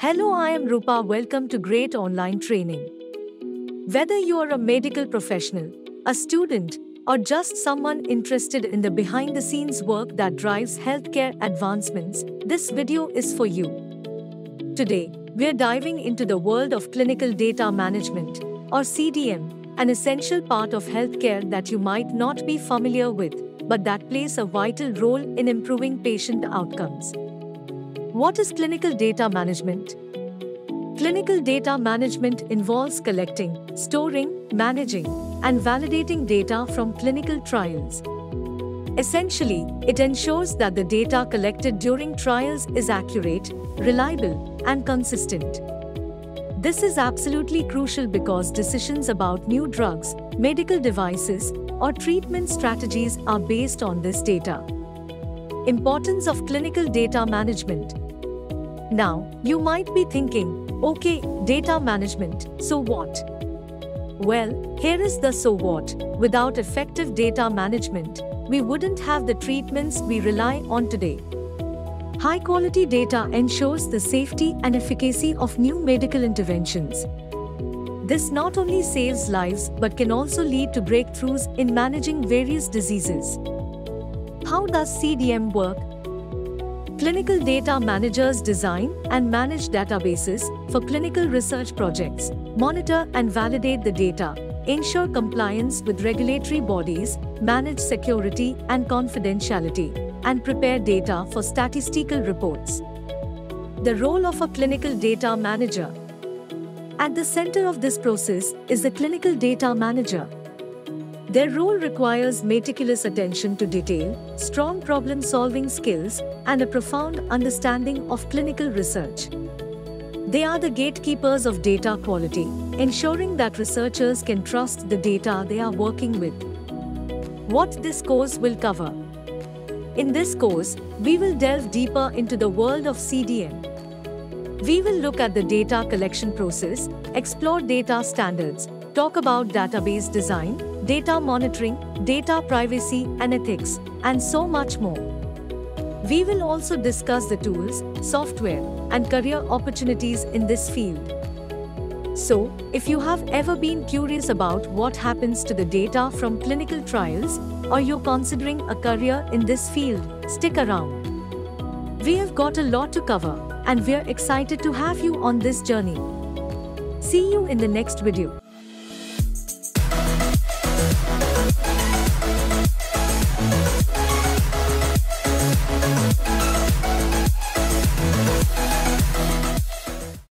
Hello, I am Rupa. Welcome to Great Online Training. Whether you are a medical professional, a student, or just someone interested in the behind the scenes work that drives healthcare advancements, this video is for you. Today, we're diving into the world of clinical data management, or CDM, an essential part of healthcare that you might not be familiar with, but that plays a vital role in improving patient outcomes. What is clinical data management? Clinical data management involves collecting, storing, managing, and validating data from clinical trials. Essentially, it ensures that the data collected during trials is accurate, reliable, and consistent. This is absolutely crucial because decisions about new drugs, medical devices, or treatment strategies are based on this data. Importance of clinical data management. Now, you might be thinking, okay, data management, so what? Well, here is the so what. Without effective data management, we wouldn't have the treatments we rely on today. High quality data ensures the safety and efficacy of new medical interventions. This not only saves lives but can also lead to breakthroughs in managing various diseases. How does CDM work? Clinical data managers design and manage databases for clinical research projects, monitor and validate the data, ensure compliance with regulatory bodies, manage security and confidentiality, and prepare data for statistical reports. The role of a clinical data manager. At the center of this process is the clinical data manager. Their role requires meticulous attention to detail, strong problem solving skills, and a profound understanding of clinical research. They are the gatekeepers of data quality, ensuring that researchers can trust the data they are working with. What this course will cover. In this course, we will delve deeper into the world of CDM. We will look at the data collection process, explore data standards, talk about database design, data monitoring, data privacy and ethics, and so much more. We will also discuss the tools, software, and career opportunities in this field. So, if you have ever been curious about what happens to the data from clinical trials, or you're considering a career in this field, stick around. We have got a lot to cover, and we're excited to have you on this journey. See you in the next video.